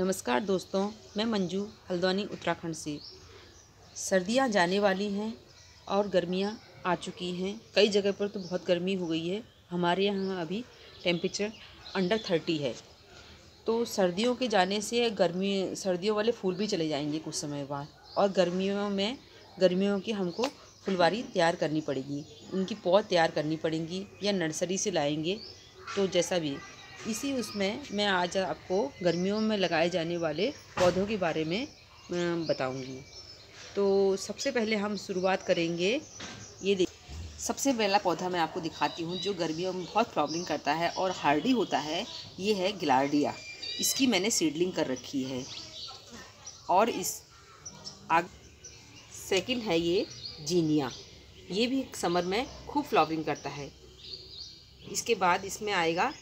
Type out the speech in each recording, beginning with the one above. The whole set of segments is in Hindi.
नमस्कार दोस्तों, मैं मंजू, हल्द्वानी, उत्तराखंड से। सर्दियाँ जाने वाली हैं और गर्मियाँ आ चुकी हैं। कई जगह पर तो बहुत गर्मी हो गई है। हमारे यहाँ अभी टेम्परेचर अंडर थर्टी है। तो सर्दियों के जाने से गर्मी, सर्दियों वाले फूल भी चले जाएँगे कुछ समय बाद। और गर्मियों में, गर्मियों की हमको फुलवारी तैयार करनी पड़ेगी। उनकी पौध तैयार करनी पड़ेंगी या नर्सरी से लाएँगे तो जैसा भी। इसी उसमें मैं आज आपको गर्मियों में लगाए जाने वाले पौधों के बारे में बताऊँगी। तो सबसे पहले हम शुरुआत करेंगे। ये देख सबसे पहला पौधा मैं आपको दिखाती हूँ, जो गर्मियों में बहुत प्रॉब्लम करता है और हार्डी होता है, ये है गिलार्डिया। इसकी मैंने सीडलिंग कर रखी है। और इस आग सेकंड है ये जीनिया। ये भी समर में खूब फ्लावरिंग करता है। इसके बाद इसमें आएगा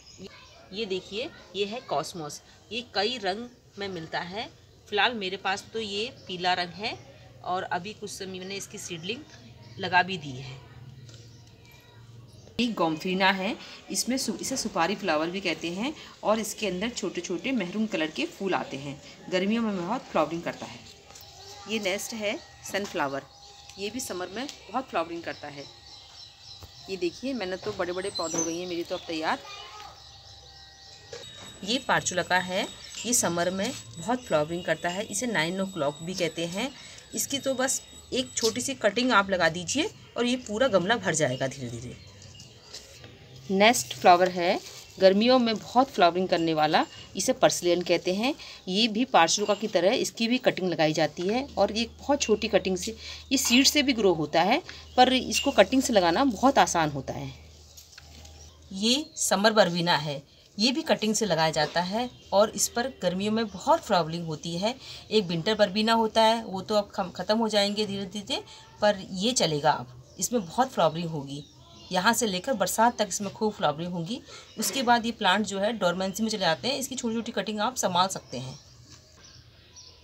ये देखिए ये है कॉस्मोस। ये कई रंग में मिलता है। फ़िलहाल मेरे पास तो ये पीला रंग है और अभी कुछ समय मैंने इसकी सीडलिंग लगा भी दी है। एक गोमफीना है। इसमें सु, इसे सुपारी फ्लावर भी कहते हैं और इसके अंदर छोटे छोटे महरूम कलर के फूल आते हैं। गर्मियों में बहुत फ्लावरिंग करता है। ये नेस्ट है सनफ्लावर। ये भी समर में बहुत फ्लावरिंग करता है। ये देखिए मैंने तो बड़े बड़े पौधे हो गई हैं मेरी तो अब तैयार। ये पार्चुलका है। ये समर में बहुत फ्लावरिंग करता है। इसे नाइन ओ क्लॉक भी कहते हैं। इसकी तो बस एक छोटी सी कटिंग आप लगा दीजिए और ये पूरा गमला भर जाएगा धीरे धीरे। नेक्स्ट फ्लावर है। गर्मियों में बहुत फ्लावरिंग करने वाला इसे पर्सलियन कहते हैं। ये भी पार्चलुका की तरह इसकी भी कटिंग लगाई जाती है और ये बहुत छोटी कटिंग से ये सीड से भी ग्रो होता है, पर इसको कटिंग से लगाना बहुत आसान होता है। ये समर बरवीना है। ये भी कटिंग से लगाया जाता है और इस पर गर्मियों में बहुत फ्लावरिंग होती है। एक विंटर पर भी ना होता है, वो तो अब ख़त्म हो जाएँगे धीरे धीरे पर ये चलेगा अब। इसमें बहुत फ्लावरिंग होगी। यहाँ से लेकर बरसात तक इसमें खूब फ्लावरिंग होगी। उसके बाद ये प्लांट जो है डोरमेंसी में चले जाते हैं। इसकी छोटी छोटी कटिंग आप संभाल सकते हैं।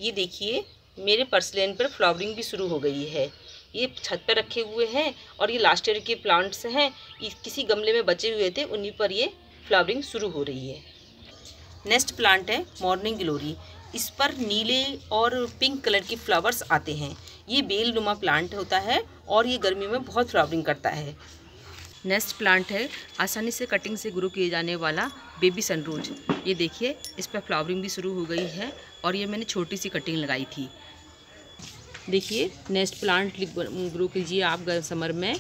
ये देखिए, मेरे पर्सलेन पर फ्लावरिंग भी शुरू हो गई है। ये छत पर रखे हुए हैं और ये लास्ट ईयर के प्लांट्स हैं। किसी गमले में बचे हुए थे, उन्हीं पर ये फ्लावरिंग शुरू हो रही है। नेक्स्ट प्लांट है मॉर्निंग ग्लोरी। इस पर नीले और पिंक कलर के फ्लावर्स आते हैं। ये बेल नुमा प्लांट होता है और ये गर्मी में बहुत फ्लावरिंग करता है। नेक्स्ट प्लांट है आसानी से कटिंग से ग्रो किए जाने वाला बेबी सनरोज। ये देखिए, इस पर फ्लावरिंग भी शुरू हो गई है और ये मैंने छोटी सी कटिंग लगाई थी। देखिए, नेक्स्ट प्लांट ग्रो कीजिए आप समर में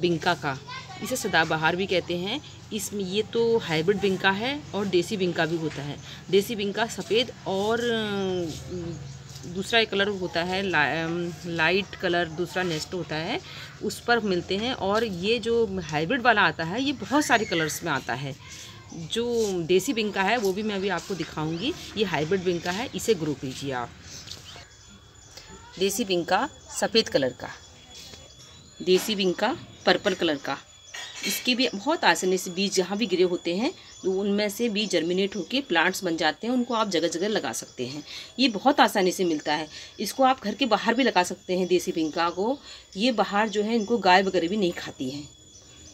बिंका का। इसे सदाबहार भी कहते हैं। इसमें ये तो हाइब्रिड बिंका है और देसी बिंका भी होता है। देसी बिंका सफ़ेद और दूसरा एक कलर होता है ला, लाइट कलर दूसरा नेस्ट होता है उस पर मिलते हैं और ये जो हाइब्रिड वाला आता है ये बहुत सारे कलर्स में आता है। जो देसी बिंका है वो भी मैं अभी आपको दिखाऊँगी। ये हाइब्रिड बिंका है इसे ग्रो कीजिए आप। देसी बिंका सफ़ेद कलर का देसी बिंका पर्पल कलर का। इसके भी बहुत आसानी से बीज जहाँ भी गिरे होते हैं तो उनमें से बीज जर्मिनेट होकर प्लांट्स बन जाते हैं, उनको आप जगह जगह लगा सकते हैं। ये बहुत आसानी से मिलता है। इसको आप घर के बाहर भी लगा सकते हैं देसी पिंका को। ये बाहर जो है, इनको गाय वगैरह भी नहीं खाती हैं।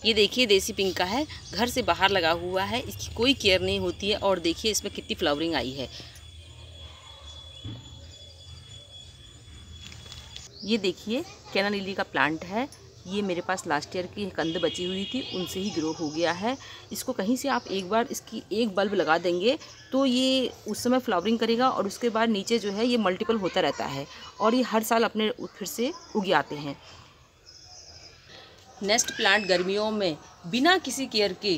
ये देखिए, देसी पिंका है। घर से बाहर लगा हुआ है। इसकी कोई केयर नहीं होती है और देखिए, इसमें कितनी फ्लावरिंग आई है। ये देखिए कैना लिली का प्लांट है। ये मेरे पास लास्ट ईयर की कंद बची हुई थी, उनसे ही ग्रो हो गया है। इसको कहीं से आप एक बार इसकी एक बल्ब लगा देंगे तो ये उस समय फ्लावरिंग करेगा और उसके बाद नीचे जो है ये मल्टीपल होता रहता है और ये हर साल अपने फिर से उग आते हैं। नेक्स्ट प्लांट गर्मियों में बिना किसी केयर के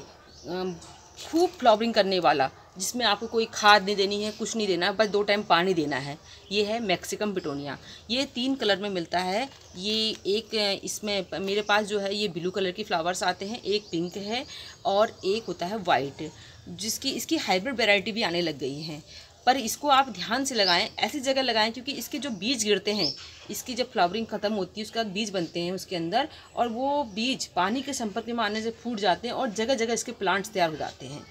खूब फ्लावरिंग करने वाला, जिसमें आपको कोई खाद नहीं देनी है, कुछ नहीं देना है, बस दो टाइम पानी देना है। ये है मैक्सिकम बिटोनिया ये तीन कलर में मिलता है। ये एक, इसमें मेरे पास जो है, ये ब्लू कलर की फ्लावर्स आते हैं, एक पिंक है और एक होता है वाइट जिसकी, इसकी हाइब्रिड वेराइटी भी आने लग गई हैं। पर इसको आप ध्यान से लगाएँ, ऐसी जगह लगाएँ क्योंकि इसके जो बीज गिरते हैं, इसकी जब फ्लावरिंग ख़त्म होती है, उसके बाद बीज बनते हैं उसके अंदर और वो बीज पानी के संपर्क में आने से फूट जाते हैं और जगह जगह इसके प्लांट्स तैयार हो जाते हैं।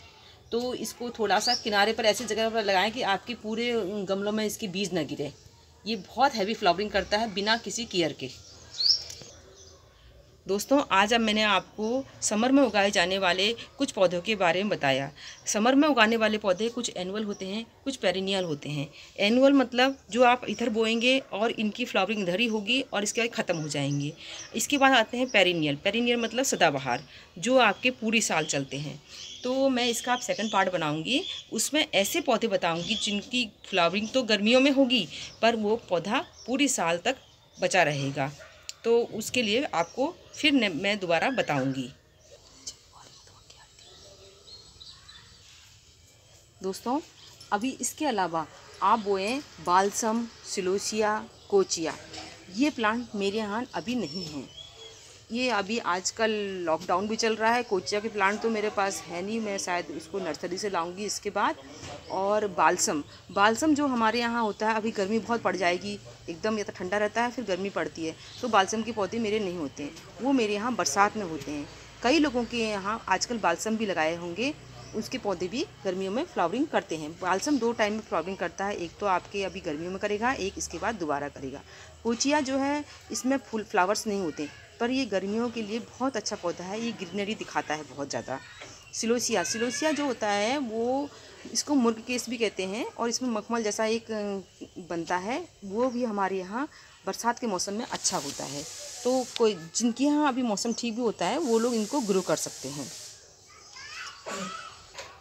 तो इसको थोड़ा सा किनारे पर, ऐसी जगह पर लगाएँ कि आपके पूरे गमलों में इसकी बीज ना गिरे। ये बहुत हैवी फ्लावरिंग करता है बिना किसी केयर के। दोस्तों, आज अब मैंने आपको समर में उगाए जाने वाले कुछ पौधों के बारे में बताया। समर में उगाने वाले पौधे कुछ एनुअल होते हैं, कुछ पेरिनियल होते हैं। एनुअल मतलब जो आप इधर बोएँगे और इनकी फ्लावरिंग इधर ही होगी और इसके बाद ख़त्म हो जाएँगे। इसके बाद आते हैं पेरिनियल पेरिनियल मतलब सदाबहार, जो आपके पूरी साल चलते हैं। तो मैं इसका आप सेकंड पार्ट बनाऊँगी। उसमें ऐसे पौधे बताऊँगी जिनकी फ्लावरिंग तो गर्मियों में होगी, पर वो पौधा पूरी साल तक बचा रहेगा। तो उसके लिए आपको फिर मैं दोबारा बताऊँगी। दोस्तों, अभी इसके अलावा आप बोएँ बालसम सिलोसिया कोचिया, ये प्लांट मेरे यहाँ अभी नहीं हैं। ये अभी आजकल लॉकडाउन भी चल रहा है। कोचिया के प्लांट तो मेरे पास है नहीं। मैं शायद उसको नर्सरी से लाऊँगी इसके बाद। और बालसम बालसम जो हमारे यहाँ होता है, अभी गर्मी बहुत पड़ जाएगी। एकदम या तो ठंडा रहता है, फिर गर्मी पड़ती है। तो बालसम के पौधे मेरे नहीं होते हैं। वो मेरे यहाँ बरसात में होते हैं। कई लोगों के यहाँ आजकल बालसम भी लगाए होंगे। उसके पौधे भी गर्मियों में फ्लावरिंग करते हैं। बालसम दो टाइम में फ्लावरिंग करता है। एक तो आपके अभी गर्मियों में करेगा, एक इसके बाद दोबारा करेगा। कोचिया जो है, इसमें फुल फ्लावर्स नहीं होते। पर ये गर्मियों के लिए बहुत अच्छा पौधा है, ये ग्रीनरी दिखाता है बहुत ज़्यादा। सिलोसिया सिलोसिया जो होता है, वो इसको मुर्ग केस भी कहते हैं और इसमें मखमल जैसा एक बनता है, वो भी हमारे यहाँ बरसात के मौसम में अच्छा होता है। तो कोई, जिनके यहाँ अभी मौसम ठीक भी होता है, वो लोग इनको ग्रो कर सकते हैं।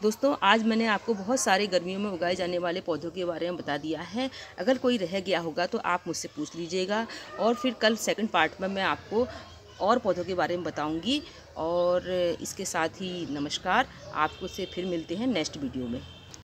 दोस्तों, आज मैंने आपको बहुत सारे गर्मियों में उगाए जाने वाले पौधों के बारे में बता दिया है। अगर कोई रह गया होगा तो आप मुझसे पूछ लीजिएगा और फिर कल सेकंड पार्ट में मैं आपको और पौधों के बारे में बताऊँगी। और इसके साथ ही नमस्कार, आपको से फिर मिलते हैं नेक्स्ट वीडियो में।